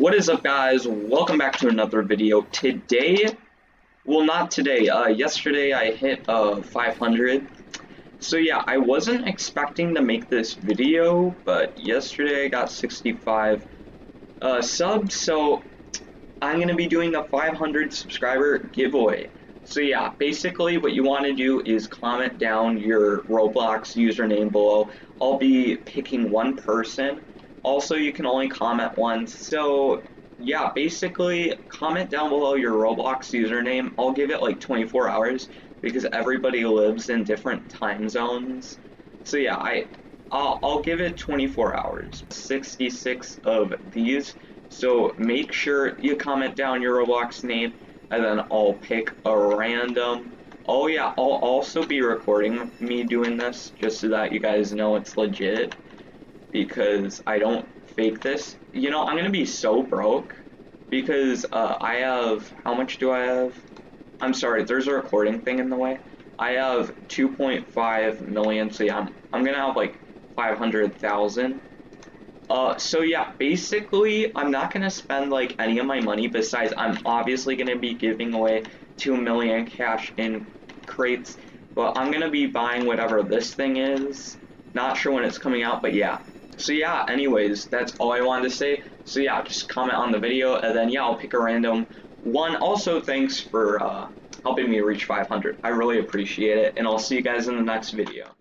What is up guys? Welcome back to another video. Today, well not today, uh, yesterday I hit uh, 500. So yeah, I wasn't expecting to make this video, but yesterday I got 65 uh, subs, so I'm going to be doing the 500 subscriber giveaway. So yeah, basically what you want to do is comment down your Roblox username below. I'll be picking one person also, you can only comment once. So, yeah, basically, comment down below your Roblox username. I'll give it like 24 hours because everybody lives in different time zones. So yeah, I, I'll, I'll give it 24 hours. 66 of these. So make sure you comment down your Roblox name, and then I'll pick a random. Oh yeah, I'll also be recording me doing this, just so that you guys know it's legit because I don't fake this. You know, I'm gonna be so broke because uh, I have how much do I have? I'm sorry, there's a recording thing in the way. I have 2.5 million, so yeah, I'm, I'm gonna have like 500,000. Uh, so yeah, basically, I'm not gonna spend like any of my money. Besides, I'm obviously gonna be giving away 2 million cash in crates, but I'm gonna be buying whatever this thing is. Not sure when it's coming out, but yeah. So yeah, anyways, that's all I wanted to say. So yeah, just comment on the video, and then yeah, I'll pick a random one. Also, thanks for uh, helping me reach 500. I really appreciate it, and I'll see you guys in the next video.